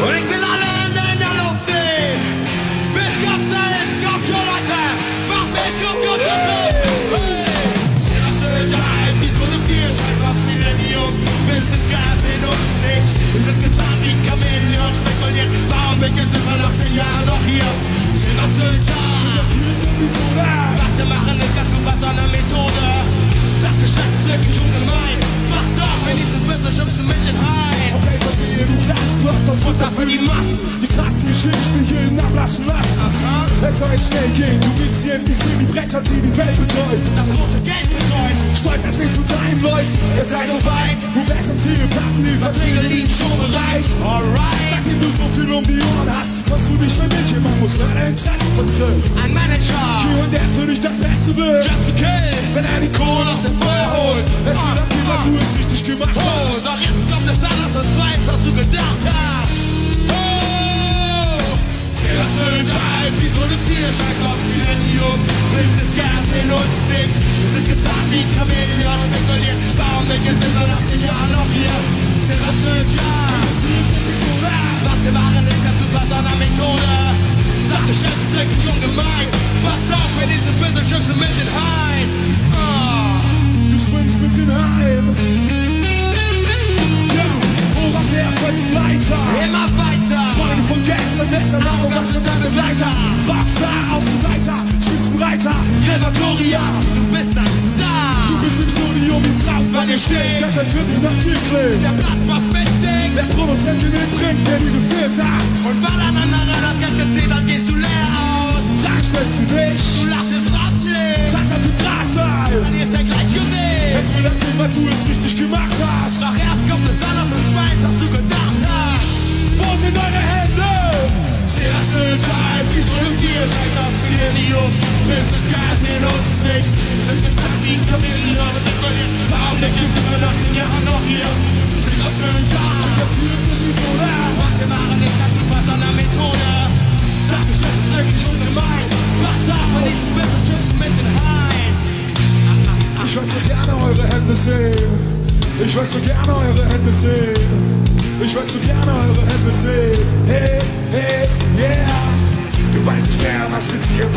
Und ich will alle Hände in. Bis ganz dahin, kommt schon, Leute. Mach mit, komm, komm, komm, komm. Hey. Silver Silver, wie so eine Bier, scheiß auf Selenium. Willst ins Gas, in uns nicht. Wir sind getan wie Chamäleon, spekuliert. Warum wickeln sind wir nach zehn Jahren noch hier? Silver Silver. Was wir machen, ist was an der Methode. Das Geschäft ist schon gemein. Mach's auf, schubst du mit den Haien. Geschichten in ablassen lassen. Aha. Es soll schnell gehen, du willst hier endlich sehen, die Bretter, die die Welt betreuen. Das große Geld bedeutet. Stolz erzählst du deinen Leuten, es sei so weit. Du wärst am Ziel, Platten, die Verträge liegen schon bereit. Alright. Sag ihm, du so viel um die Ohren hast, was du nicht mehr mit man muss deine Interessen vertreten. Ein Manager. Hier und der für dich das Beste will. Just to kill. Wenn er die Kohle aus dem Feuer holt, es wird ab die Natur es richtig gemacht Oh, hast. doch jetzt kommt es anders als weiß, was du halb wie so eine Tier, scheiß auf Selenium. Willst das Gas, uns nicht. Wir sind getan wie Chamäleon, spekuliert. Warum denken sind wir nach zehn Jahren noch hier? Das sind ja. Was wir machen, ist dazu was an der Methode. Das ist schon gemein. Pass auf, wenn diese böse Schüsse mit den Haien. Oh. Du schwimmst mit den Haien. Ja, Oberwehr fällt's weiter. Arroganz und dein Begleiter. Rockstar, Außenseiter, Spitzenreiter. Krematoria, du bist ein Star. Du bist im Studio, bist drauf, Wenn ihr steht. Das natürlich nach Tür klebt. Der Blattboss mitdenkt Der Produzent, den den bringt, der die gefehlt hat. und weil aneinander das Ganze zählt, dann gehst du leer aus. Fragen stellst du Du nicht. lachst ins Rampenlicht, Satz auf die Drahtseil. dann ist er gleich gesehen. Es will erkennen, was du es richtig gemacht hast. Doch erst kommt es anders und weiß, was du gedacht Tier, scheiß auf Selenium. Bis das Gas in uns nicht. Wir sind getan wie ein und verliert. Warum denken sind wir nach zehn Jahren noch hier? Sind auf Time. Gefühlt mit die Soda. Was wir machen, dazu was an der Methode. Das Geschäft ist wirklich schon gemein. Was wenn ich ein bisschen schützen mit den Haien. Ich würd so gerne eure Hände sehen. Ich würd so gerne eure Hände sehen. Ich würd so gerne eure Hände sehen.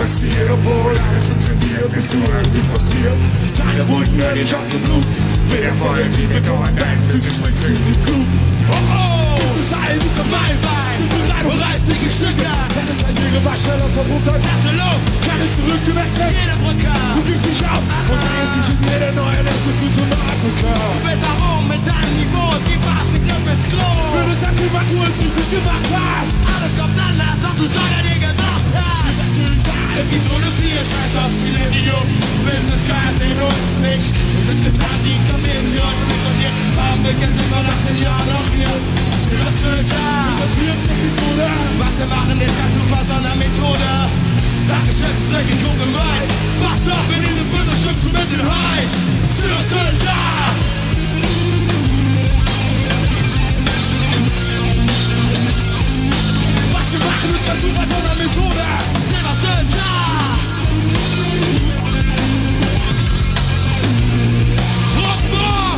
Passiert, obwohl alles funktioniert, bist du irgendwie frustriert. Deine Wunden hören nicht auf zu bluten. Mit vollen wie mit euren Band fühlt sich springst in die Flut. Oh oh! Bis dahin zum Mahlwein. Sind bereit und reißt dicke Stücke. Deine Karriere war schneller verpumpt als Erste Luft, Keine zurück, du lässt weg. jede Brücke. Du gibst nicht auf und drehst dich in jede neue Liste für zum Afrika. Du bist da oben mit deinem Niveau, die Waffen griff ins Klo. Für das Akklimatur es richtig gemacht hast. Alles kommt anders, als du selber Das. Episode 4, scheiß auf Selenium. Willst das Gas in uns nicht. Wir sind getan wie Chamäleon, spekuliert. Warum beginnen sind wir nach zehn Jahren noch hier? Was ein Jahr. Das wird Episode. Was wir machen, ist ganz super so eine Methode. Das Geschäft ist wirklich schon gemein. Pass auf, wenn dieses böse Schützen mit den Haien. Schlüssel da! Wir machen ist ganz super so eine Methode. Schlüssel da! Rockmore!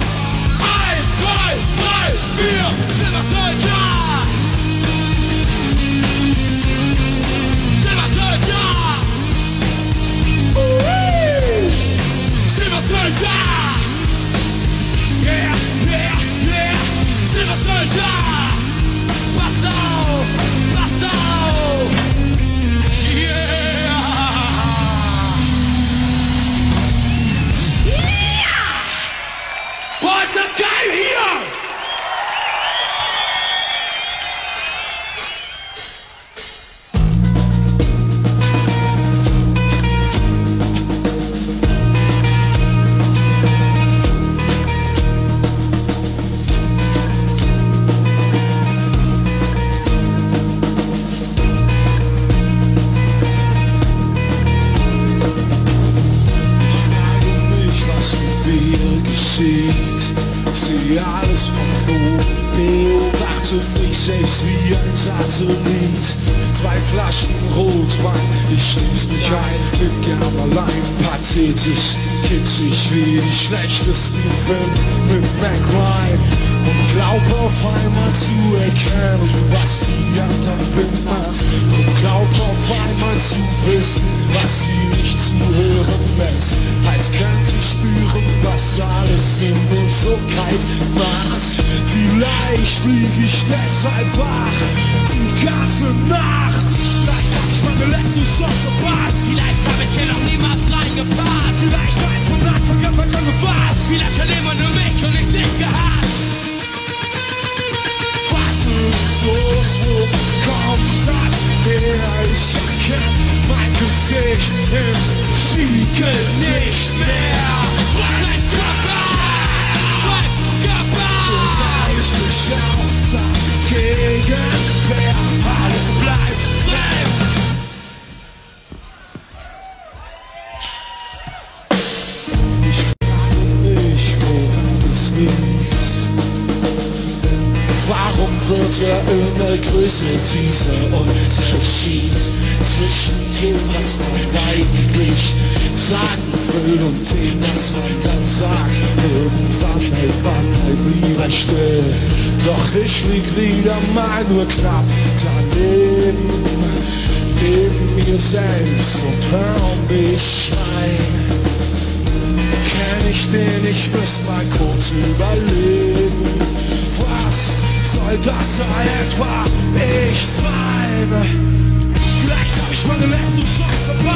Eins, zwei, drei, vier! Da! Schlüssel alles von oben, beobachte mich selbst wie ein Satellit. Zwei Flaschen Rotwein, ich schließ mich ein, bin gern allein, pathetisch, kitschig wie die schlechtesten Filme mit Mac Ryan. und glaub auf einmal zu erkennen, was die anderen bemacht. Und glaub auf zu wissen, was sie nicht zu hören lässt. Als könnte ich spüren, was alles in uns so kalt macht. Vielleicht lieg ich deshalb wach die ganze Nacht. Vielleicht hab ich meine letzte Chance verpasst. Vielleicht habe ich hier noch niemals reingepasst. Vielleicht war es von Anfang an falsch angefasst. Vielleicht hat immer nur mich und ich dich gehasst. Was ist los? Wo kommt das Ich erkenn mein Gesicht im Spiegel nicht mehr. Mein Körper, mein So Körper. sah ich mich auch dagegen. Wer alles bleibt fremd. Ich frage mich, woran es liegt. Warum wird er größer, dieser Unterschied zwischen dem, was man eigentlich sagen will und dem, was man dann sagt? Irgendwann hält man halt lieber still, doch ich lieg wieder mal nur knapp daneben, neben mir selbst und hör mich schreien. Kenn ich den, ich müsst mal kurz überlegen. Was soll das da etwa ich sein? Vielleicht hab ich meine letzte Chance verpasst.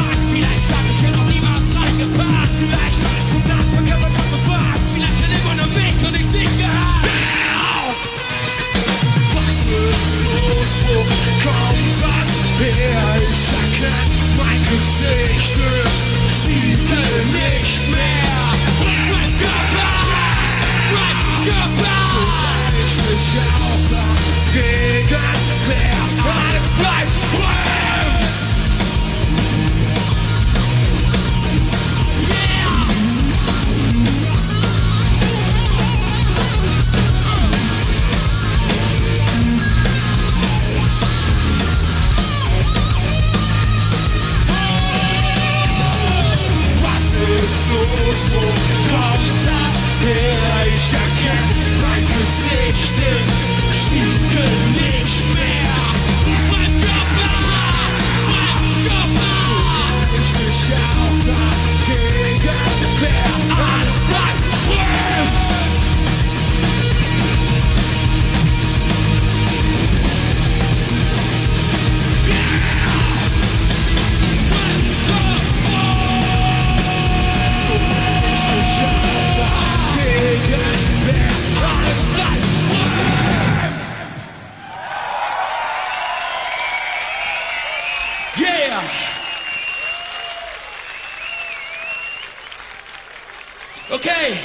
Okay.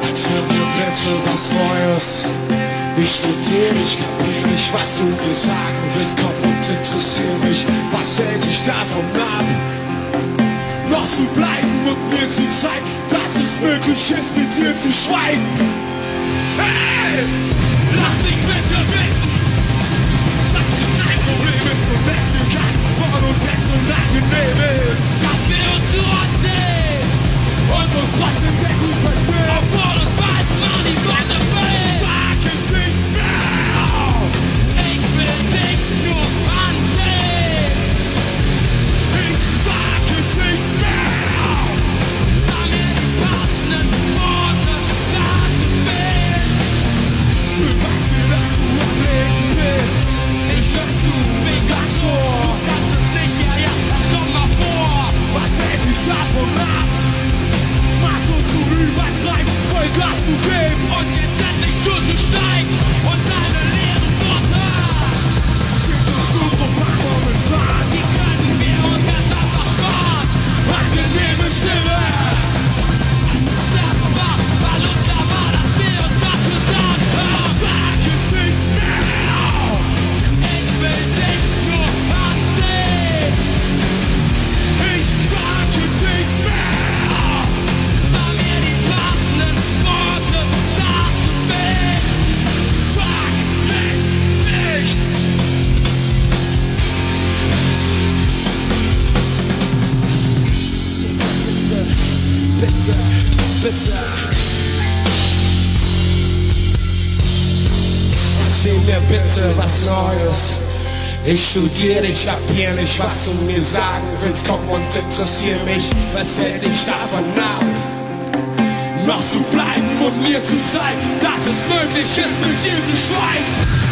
Erzähl mir bitte was Neues. Ich studiere, ich kapier nicht, was du mir sagen willst. Komm und interessier mich, was hält dich davon ab? Noch zu bleiben und mir zu zeigen, dass es möglich ist, mit dir zu schweigen. Hey! Mir bitte was Neues. Ich studiere, ich hab hier nicht was du mir sagen willst, komm und interessier mich, was hält dich davon ab? Noch zu bleiben und mir zu zeigen, dass es möglich ist, mit dir zu schweigen.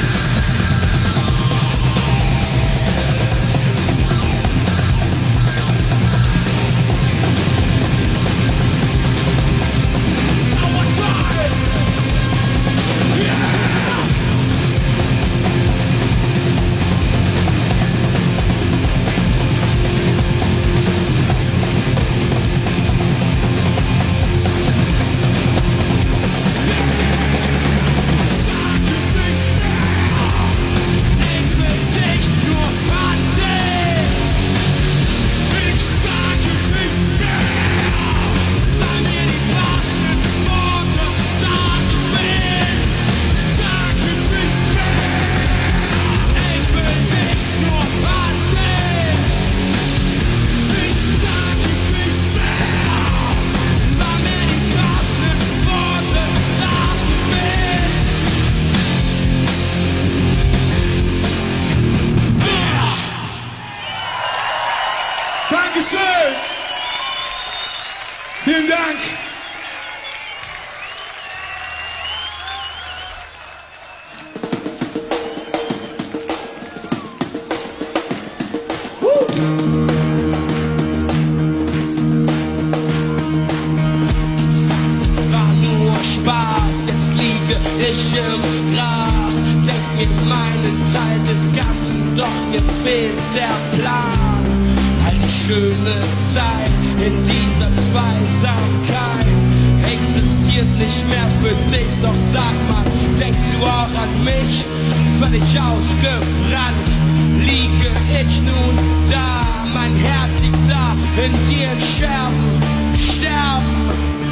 in dir entschärfen, sterben.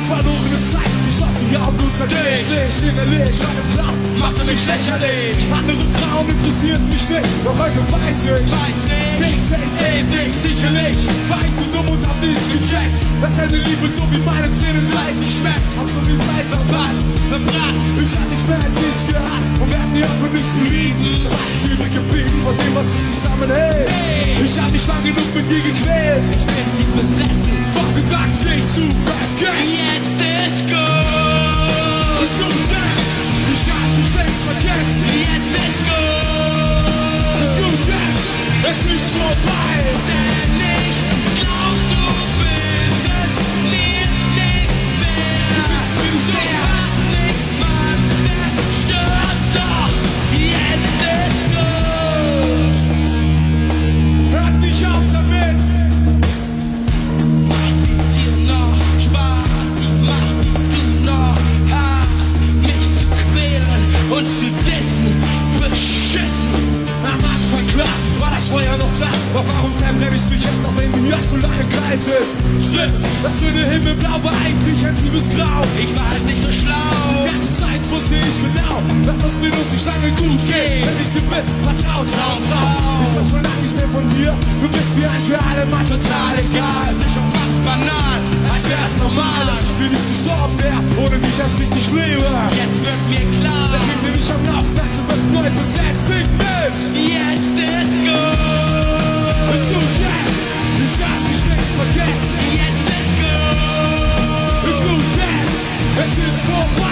Verlorene Zeit, geschlossen die Augen und zerdenklich. Innerlich, einem Plan, machte mich lächerlich. Andere Frauen interessierten mich nicht, doch heute weiß ich, weiß ich. nichts hält ewig, sicherlich. War ich zu dumm und hab nicht gecheckt, dass deine Liebe so wie meine Tränen salzig schmeckt. Hab so viel Zeit verpasst, verbracht. Ich hab nicht mehr als dich gehasst und werd nie auf für nichts zu lieben. Was übrig geblieben von dem, was uns zusammenhält. Hey. Ich hab mich lang genug mit dir gequält. Ich bin nicht besessen. Vom Gedanken, dich zu vergessen. Jetzt ist gut. Es kommt jetzt. Ich hab dich längst vergessen. Jetzt ist gut. Es kommt jetzt. Es ist vorbei. Denn ich glaub, du bist es mir nicht mehr. Du bist mir nicht mehr. hier, du bist mir ein für alle mal total egal. Dich umfasst banal, als wär's normal, dass ich für dich gestorben wär, ohne dich erst richtig lebe. Jetzt wird mir klar, der Film, den ich am Laufplatz wird neu besetzt, sing mit. Jetzt ist gut. Es tut jetzt, ich hab dich längst vergessen. Jetzt ist gut. Es tut jetzt, es ist vorbei.